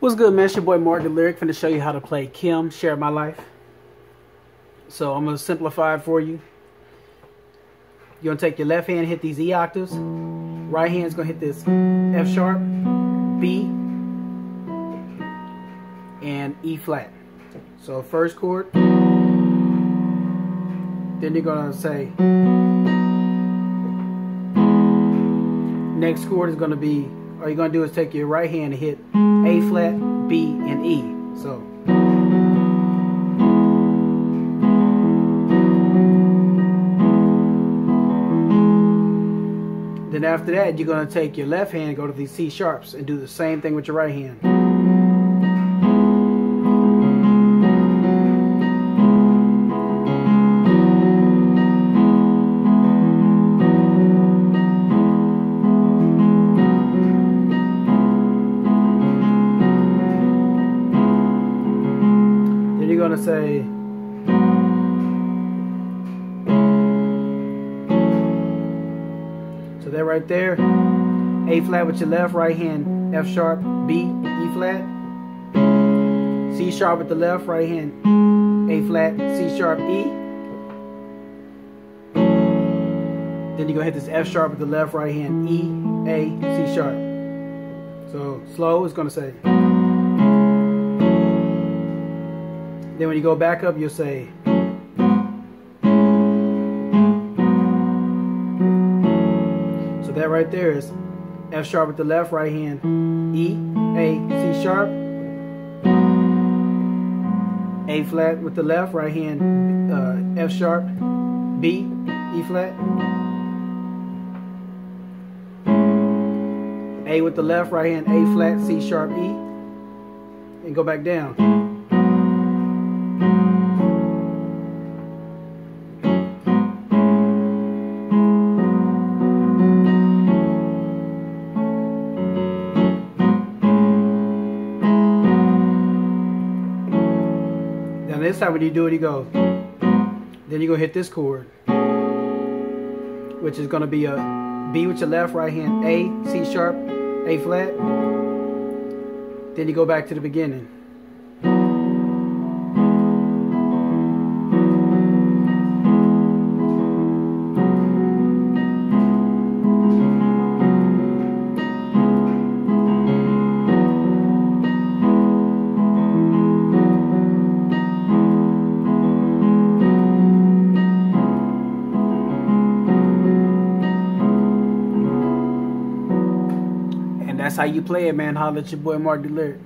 What's good, man? It's your boy Marc Delyric. Finna show you how to play KEM, Share My Life. So I'm gonna simplify it for you. You're gonna take your left hand, hit these E octaves. Right hand's gonna hit this F sharp, B, and E flat. So first chord. Then you're gonna say next chord is gonna be all you're gonna do is take your right hand and hit A flat, B, and E. So Then after that, you're gonna take your left hand, go to these C sharps, and do the same thing with your right hand. You're gonna say So that right there, A flat with your left, right hand, F sharp, B, E flat. C sharp with the left, right hand, A flat, C sharp, E. Then you're gonna hit this F sharp with the left, right hand, E, A, C sharp. So slow is gonna say. Then when you go back up, you'll say So that right there is F sharp with the left, right hand, E, A, C sharp, A flat with the left, right hand, uh, F sharp, B, E flat, A with the left, right hand, A flat, C sharp, E, and go back down. Now this time when you do it, you go. Then you're gonna hit this chord, which is gonna be a B with your left, right hand, A, C sharp, A flat. Then you go back to the beginning. That's how you play it, man. Holla at your boy Marc Lyric.